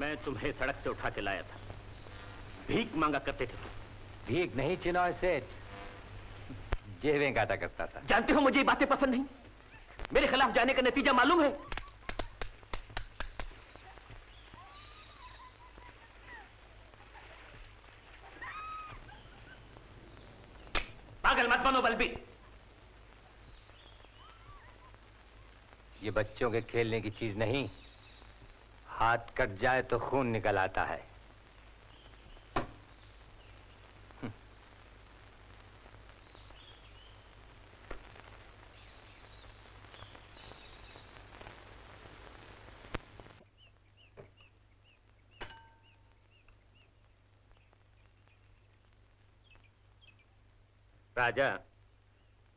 मैं तुम्हें सड़क से उठा के लाया था। भीख मांगा करते थे भीख नहीं चिनॉय सेठ। जेवें काटा करता था। जानते हो मुझे ये बातें पसंद नहीं? मेरे खिलाफ जाने का नतीजा मालूम है? पागल मत बनो बलबी। ये बच्चों के खेलने की चीज़ नहीं। हाथ कट जाए तो खून निकल आता है। राजा,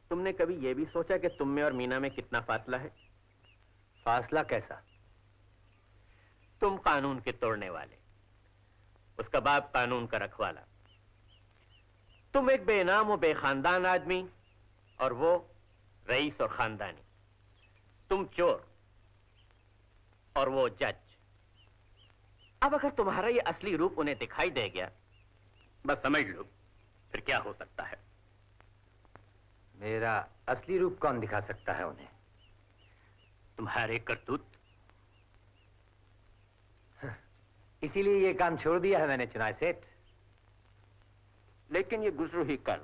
तुमने कभी यह भी सोचा कि तुम में और मीना में कितना फासला है? फासला कैसा? तुम कानून के तोड़ने वाले। उसका बाप कानून का रखवाला। तुम एक बेनाम और बेखानदान आदमी और वो रईस और खानदानी। तुम चोर और वो जज। अब अगर तुम्हारा ये असली रूप उन्हें दिखाई दे गया बस समझ लो फिर क्या हो सकता है? मेरा असली रूप कौन दिखा सकता है उन्हें? तुम्हारे करतूत इसीलिए ये काम छोड़ दिया है मैंने चुनाव सेठ। लेकिन ये गुजरू ही कल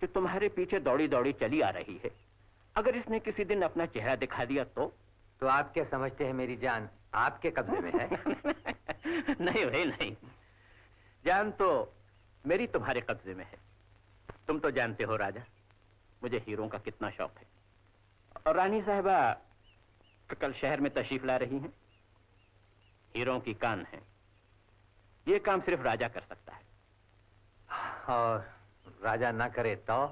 जो तुम्हारे पीछे दौड़ी दौड़ी चली आ रही है। अगर इसने किसी दिन अपना चेहरा दिखा दिया तो? तो आप क्या समझते हैं मेरी जान? आपके कब्जे में है? नहीं भाई नहीं। जान तो मेरी तुम्हारे कब्जे में है। तुम तो जानते हो राजा मुझे हीरों का कितना शौक है। और रानी साहिबा कल शहर में तशरीफ़ ला रही हैं। हीरों की कान है। ये काम सिर्फ़ राजा कर सकता है। और राजा ना करे तो?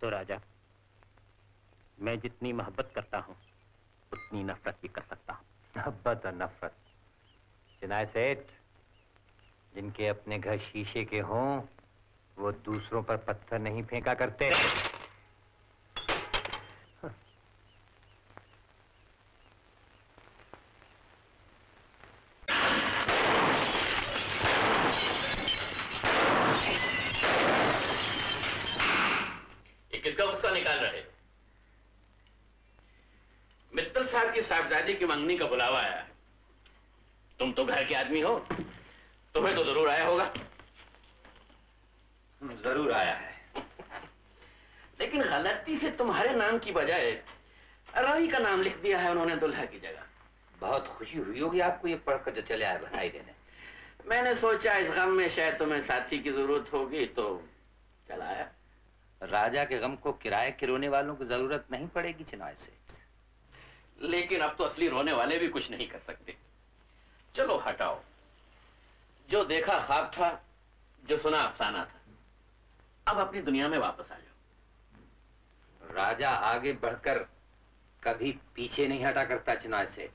तो राजा मैं जितनी मोहब्बत करता हूँ उतनी नफरत भी कर सकता हूँ। मोहब्बत और नफरत। चिनाय सेठ जिनके अपने घर शीशे के हों वो दूसरों पर पत्थर नहीं फेंका करते। किसका गुस्सा निकाल रहे? मित्तल साहब की साहबजादी की मंगनी का बुलावा आया है। तुम तो घर के आदमी हो। तुम्हें तो ज़रूर आया होगा। ज़रूर आया है। लेकिन गलती से तुम्हारे नाम की बजाय रवि का नाम लिख दिया है उन्होंने दुल्हा की जगह। बहुत खुशी हुई होगी आपको ये पढ़कर जो चले आए बधाई देने। मैंने सोचा इस गम में शायद तुम्हें साथी की ज़रूरत होगी तो चला आया। राजा के गम को किराए के रोने वालों की ज़रूरत नहीं पड़ेगी चिनाय से लेकिन अब तो असली रोने वाले भी कुछ नहीं कर सकते। चलो हटाओ। जो देखा खाब था जो सुना अफसाना था। अब अपनी दुनिया में वापस आ जाओ। राजा आगे बढ़कर कभी पीछे नहीं हटा करता चिनाय सेठ।